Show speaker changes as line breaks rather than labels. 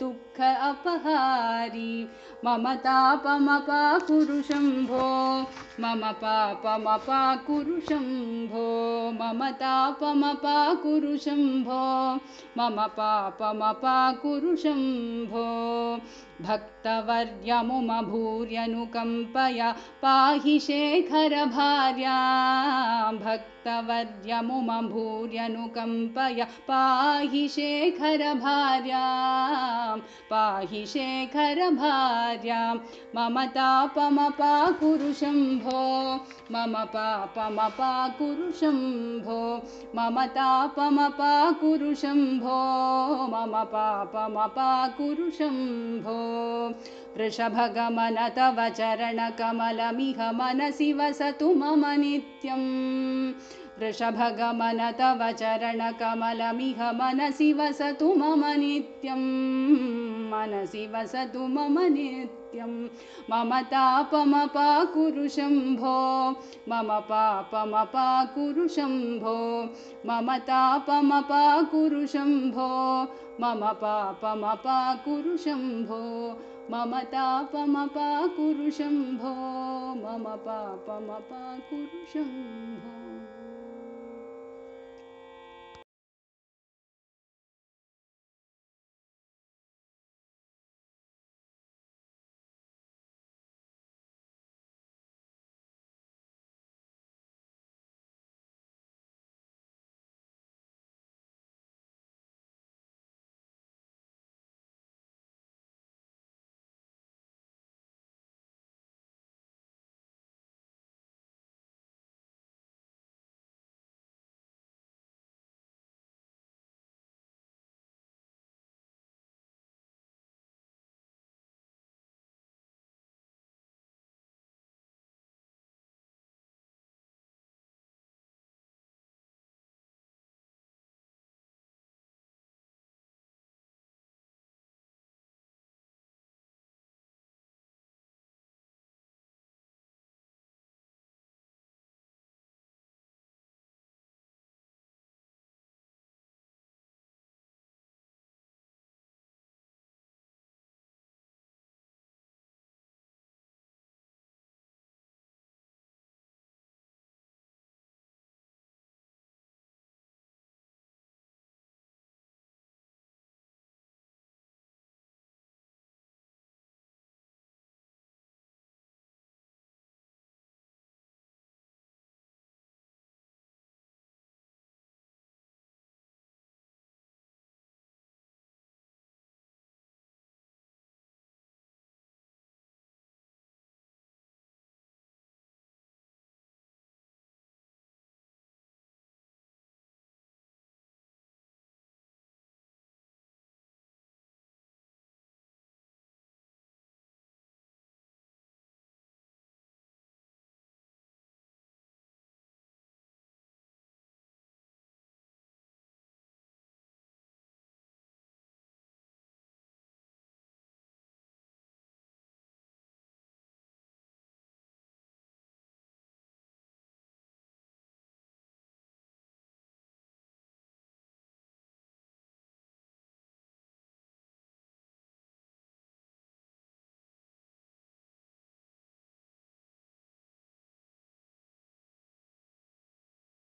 दुःख अपहारी मम तापमपाकुरु शम्भो मम पापमपाकुरु शम्भो मम तापमपाकुरु शम्भो मम पापमपाकुरु शम्भो भक्तवर्यमुमभूर्यनुकम्पया पाहि शेखरभार्या। भक्तवर्यमुमभूर्यनुकम्पया पाहि शेखरभार्या। पाहि शेखरभार्या। मम तापमपाकुरु शम्भो मम पापमपाकुरु शम्भो मम तापमपाकुरु शम्भो मम पापमपाकुरु शम्भो वृषभगमन तव चरणकमलमिह मनसि वसतु मम नित्यम् वृषभगमन तव चरणकमलमिह मनसि वसतु मम नित्यं मनसि वसतु मम नित्यं मम तापमपाकुरु शम्भो मम पापमपाकुरु शम्भो मम तापमपाकुरु शम्भो मम पापमपाकुरु शम्भो मम तापमपाकुरु शम्भो मम पापमपाकुरु शम्भो